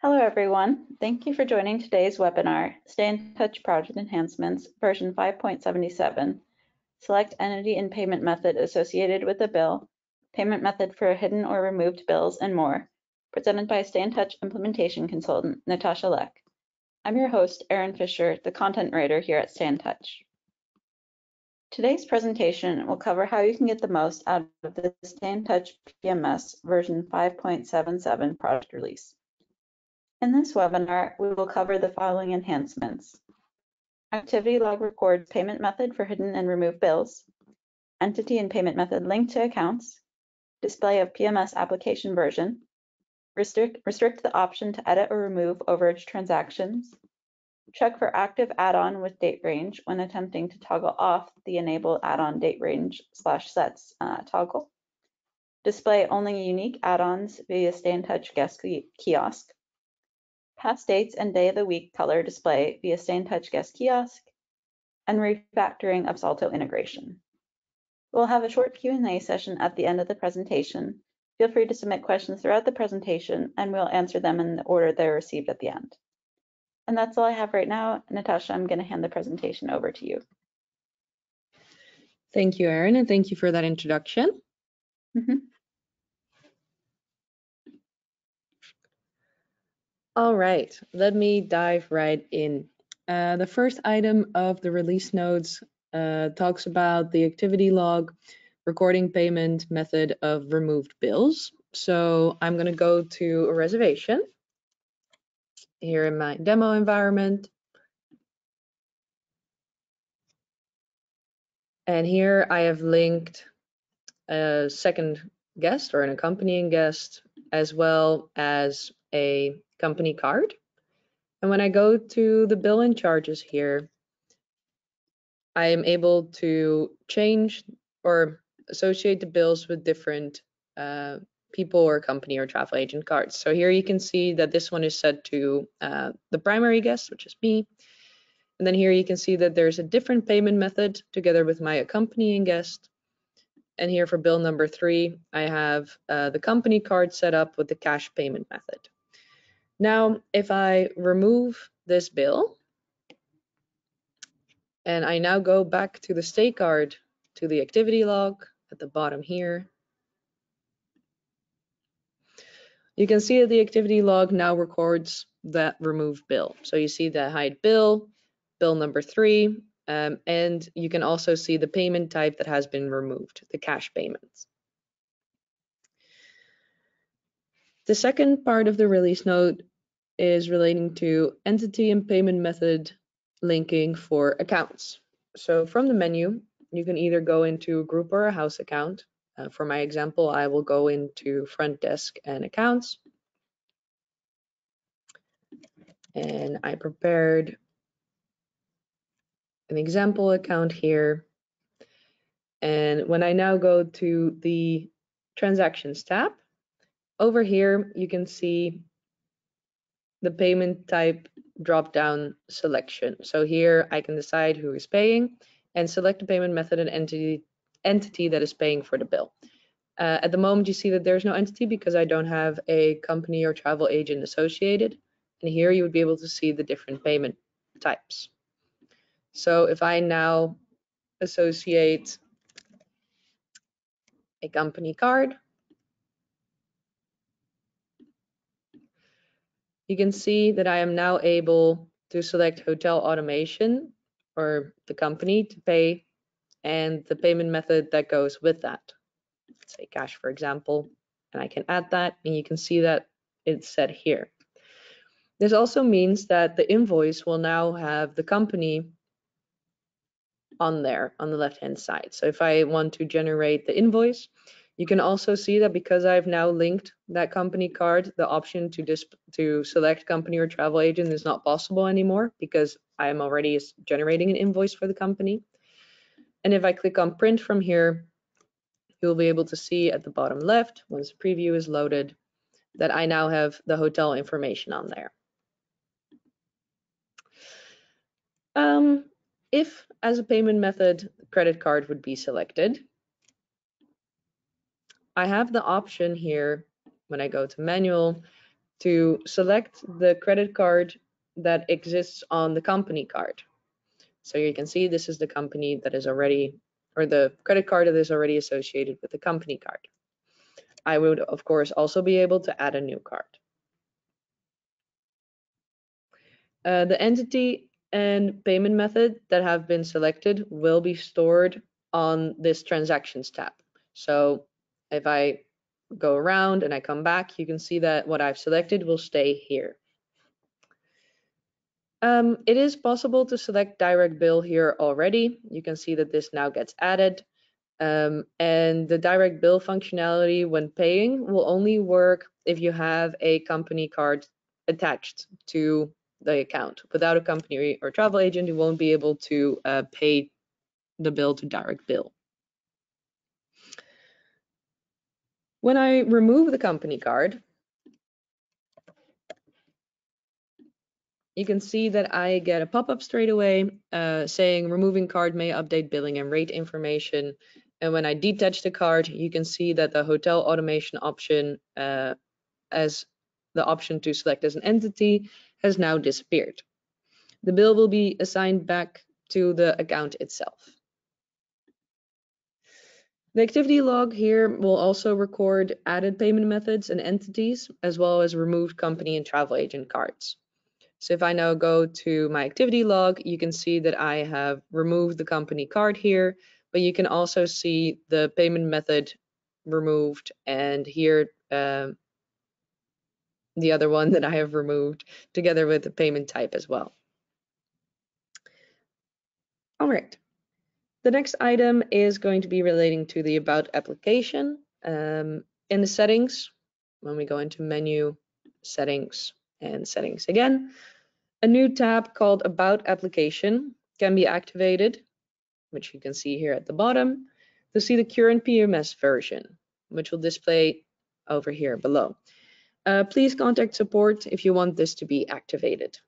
Hello, everyone. Thank you for joining today's webinar, Stay in Touch Product Enhancements, version 5.77. Select entity and payment method associated with the bill, payment method for hidden or removed bills, and more, presented by Stayntouch implementation consultant, Natasha Leck. I'm your host, Erin Fisher, the content writer here at Stayntouch. Today's presentation will cover how you can get the most out of the Stayntouch PMS version 5.77 project release. In this webinar, we will cover the following enhancements. Activity log records payment method for hidden and removed bills, entity and payment method linked to accounts, display of PMS application version, restrict, restrict the option to edit or remove overage transactions, check for active add-on with date range when attempting to toggle off the enable add-on date range slash sets uh, toggle, display only unique add-ons via Stayntouch guest kiosk, past dates and day of the week color display via Stayntouch guest kiosk, and refactoring of Salto integration. We'll have a short Q&A session at the end of the presentation. Feel free to submit questions throughout the presentation and we'll answer them in the order they're received at the end. And that's all I have right now. Natasha, I'm going to hand the presentation over to you. Thank you, Erin, and thank you for that introduction. Mm -hmm. All right, let me dive right in. Uh, the first item of the release notes uh, talks about the activity log recording payment method of removed bills. So I'm going to go to a reservation here in my demo environment. And here I have linked a second guest or an accompanying guest as well as a company card. And when I go to the bill and charges here, I am able to change or associate the bills with different uh, people or company or travel agent cards. So here you can see that this one is set to uh, the primary guest, which is me. And then here you can see that there's a different payment method together with my accompanying guest. And here for bill number three, I have uh, the company card set up with the cash payment method. Now, if I remove this bill, and I now go back to the stay card to the activity log at the bottom here, you can see that the activity log now records that removed bill. So you see the hide bill, bill number three, um, and you can also see the payment type that has been removed, the cash payments. The second part of the release note is relating to entity and payment method linking for accounts. So from the menu, you can either go into a group or a house account. Uh, for my example, I will go into front desk and accounts. And I prepared an example account here. And when I now go to the transactions tab, over here, you can see the payment type drop down selection. So here I can decide who is paying and select the payment method and entity, entity that is paying for the bill. Uh, at the moment, you see that there's no entity because I don't have a company or travel agent associated. And here you would be able to see the different payment types. So if I now associate a company card, you can see that I am now able to select hotel automation or the company to pay and the payment method that goes with that. Let's say cash, for example, and I can add that and you can see that it's set here. This also means that the invoice will now have the company on there on the left hand side. So if I want to generate the invoice, you can also see that because I've now linked that company card, the option to dis to select company or travel agent is not possible anymore because I am already generating an invoice for the company. And if I click on print from here, you'll be able to see at the bottom left, once the preview is loaded, that I now have the hotel information on there. Um, if, as a payment method, credit card would be selected, I have the option here when I go to manual to select the credit card that exists on the company card. So you can see this is the company that is already, or the credit card that is already associated with the company card. I would, of course, also be able to add a new card. Uh, the entity and payment method that have been selected will be stored on this transactions tab. So if I go around and I come back, you can see that what I've selected will stay here. Um, it is possible to select direct bill here already. You can see that this now gets added. Um, and the direct bill functionality when paying will only work if you have a company card attached to the account. Without a company or travel agent, you won't be able to uh, pay the bill to direct bill. When I remove the company card, you can see that I get a pop-up straight away uh, saying removing card may update billing and rate information. And when I detach the card, you can see that the hotel automation option uh, as the option to select as an entity has now disappeared. The bill will be assigned back to the account itself. The activity log here will also record added payment methods and entities, as well as removed company and travel agent cards. So if I now go to my activity log, you can see that I have removed the company card here, but you can also see the payment method removed and here um, the other one that I have removed together with the payment type as well. All right. The next item is going to be relating to the About application. Um, in the settings, when we go into menu, settings, and settings again, a new tab called About application can be activated, which you can see here at the bottom, to see the current PMS version, which will display over here below. Uh, please contact support if you want this to be activated.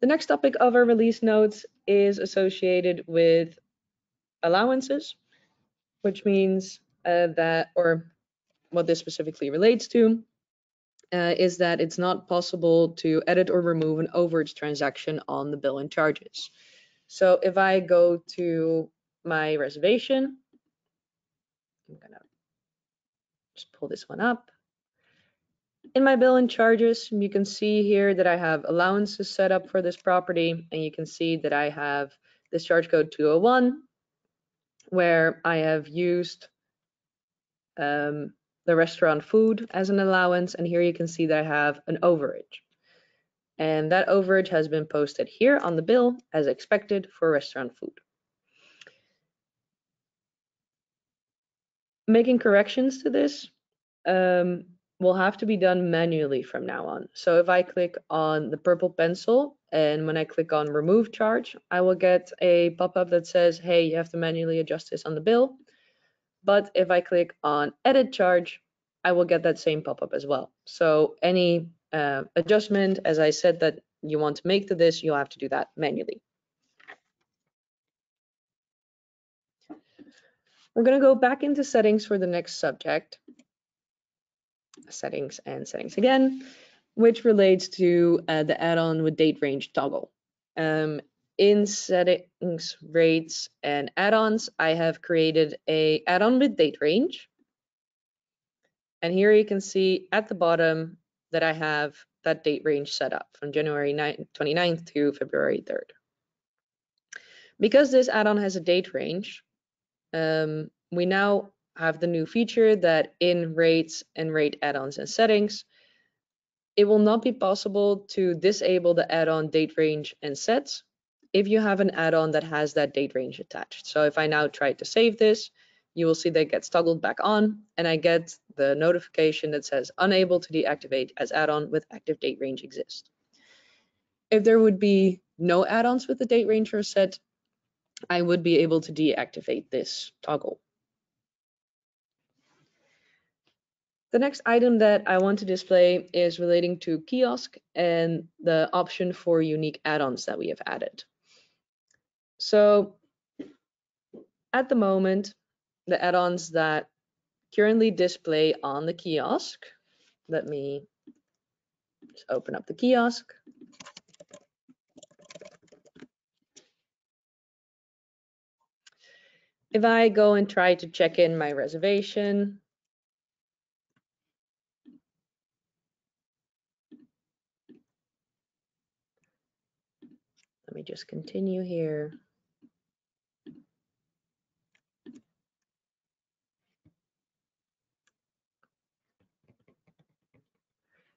The next topic of our release notes is associated with allowances, which means uh, that, or what this specifically relates to, uh, is that it's not possible to edit or remove an overage transaction on the bill and charges. So if I go to my reservation, I'm gonna just pull this one up. In my bill and charges, you can see here that I have allowances set up for this property, and you can see that I have this charge code 201, where I have used um, the restaurant food as an allowance, and here you can see that I have an overage. And that overage has been posted here on the bill as expected for restaurant food. Making corrections to this um, will have to be done manually from now on. So if I click on the purple pencil and when I click on remove charge, I will get a pop-up that says, hey, you have to manually adjust this on the bill. But if I click on edit charge, I will get that same pop-up as well. So any uh, adjustment, as I said that you want to make to this, you'll have to do that manually. We're going to go back into settings for the next subject. Settings and settings again, which relates to uh, the add-on with date range toggle. Um, in settings, rates, and add-ons, I have created a add-on with date range. And here you can see at the bottom that I have that date range set up from January 9, 29th to February 3rd. Because this add-on has a date range, um, we now have the new feature that in rates and rate add-ons and settings, it will not be possible to disable the add-on date range and sets if you have an add-on that has that date range attached. So if I now try to save this, you will see that it gets toggled back on and I get the notification that says unable to deactivate as add-on with active date range exists. If there would be no add-ons with the date range or set, I would be able to deactivate this toggle. The next item that I want to display is relating to kiosk and the option for unique add-ons that we have added. So at the moment, the add-ons that currently display on the kiosk. Let me just open up the kiosk. If I go and try to check in my reservation, let me just continue here.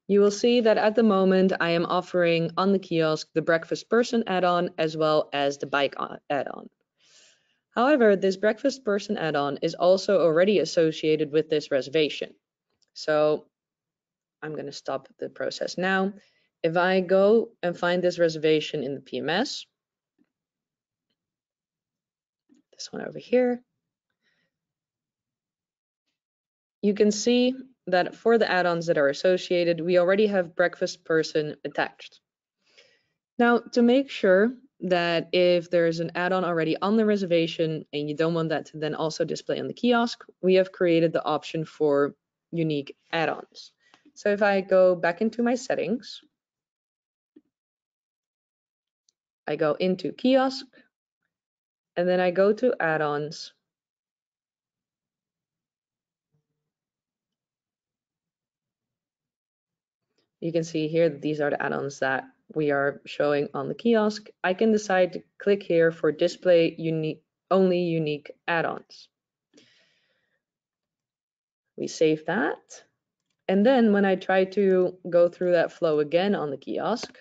You will see that at the moment I am offering on the kiosk the breakfast person add-on as well as the bike on- add-on. However, this breakfast person add-on is also already associated with this reservation. So I'm going to stop the process now. If I go and find this reservation in the PMS, this one over here, you can see that for the add-ons that are associated, we already have breakfast person attached. Now, to make sure that if there's an add-on already on the reservation and you don't want that to then also display on the kiosk, we have created the option for unique add-ons. So if I go back into my settings, I go into kiosk, and then I go to add-ons, You can see here that these are the add-ons that we are showing on the kiosk. I can decide to click here for display unique, only unique add-ons. We save that. And then when I try to go through that flow again on the kiosk,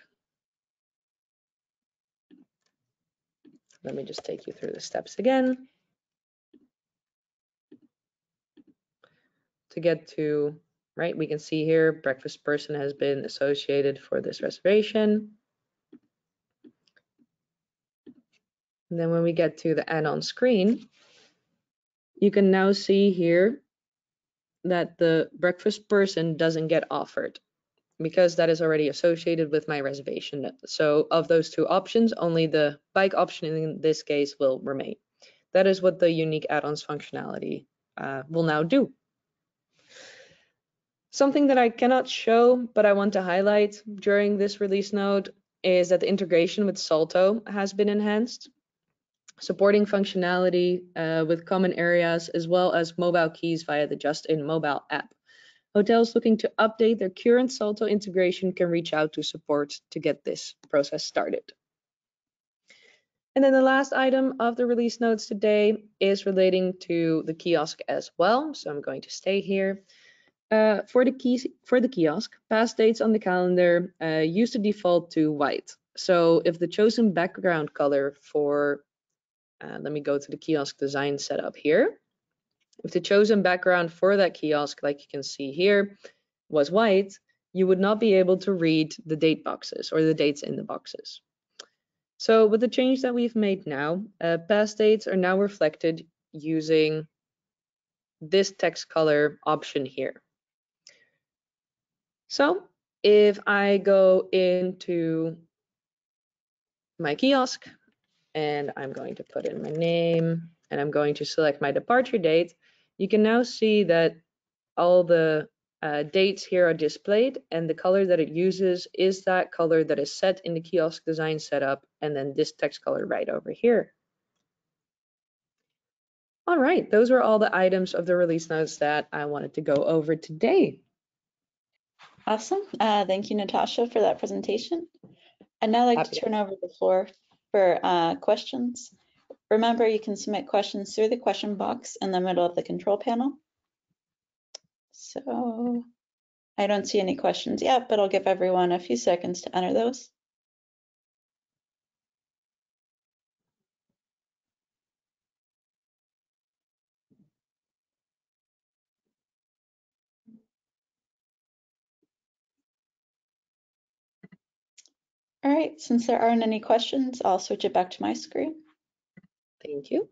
let me just take you through the steps again. To get to right? We can see here breakfast person has been associated for this reservation. And then when we get to the add-on screen, you can now see here that the breakfast person doesn't get offered because that is already associated with my reservation. So of those two options, only the bike option in this case will remain. That is what the unique add-ons functionality uh, will now do. Something that I cannot show, but I want to highlight during this release note is that the integration with Salto has been enhanced, supporting functionality uh, with common areas as well as mobile keys via the JustIN mobile app. Hotels looking to update their current Salto integration can reach out to support to get this process started. And then the last item of the release notes today is relating to the kiosk as well. So I'm going to stay here. For the keys for the kiosk, past dates on the calendar uh, used to default to white. So if the chosen background color for, uh, let me go to the kiosk design setup here. If the chosen background for that kiosk, like you can see here, was white, you would not be able to read the date boxes or the dates in the boxes. So with the change that we've made now, uh, past dates are now reflected using this text color option here. So if I go into my kiosk and I'm going to put in my name and I'm going to select my departure date, you can now see that all the uh, dates here are displayed and the color that it uses is that color that is set in the kiosk design setup and then this text color right over here. All right, those were all the items of the release notes that I wanted to go over today. Awesome. Uh, thank you, Natasha, for that presentation. I'd now like Happy to turn over the floor for uh, questions. Remember, you can submit questions through the question box in the middle of the control panel. So I don't see any questions yet, but I'll give everyone a few seconds to enter those. All right, since there aren't any questions, I'll switch it back to my screen. Thank you.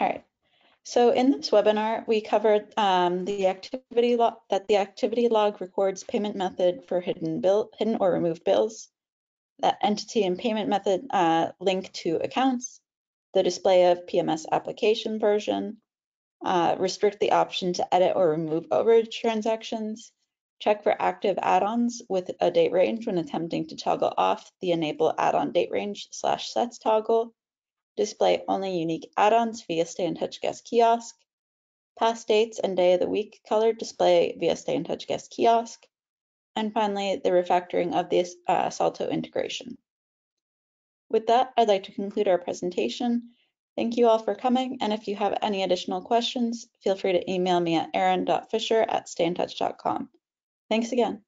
All right. So in this webinar, we covered um, the activity log that the activity log records payment method for hidden bill, hidden or removed bills, that entity and payment method uh, link to accounts, the display of PMS application version, uh, restrict the option to edit or remove overage transactions, check for active add-ons with a date range when attempting to toggle off the enable add-on date range slash sets toggle, display only unique add-ons via Stayntouch Guest Kiosk, past dates and day of the week colored display via Stayntouch Guest Kiosk, and finally, the refactoring of this uh, Salto integration. With that, I'd like to conclude our presentation. Thank you all for coming, and if you have any additional questions, feel free to email me at erin.fisher@stayntouch.com. Thanks again.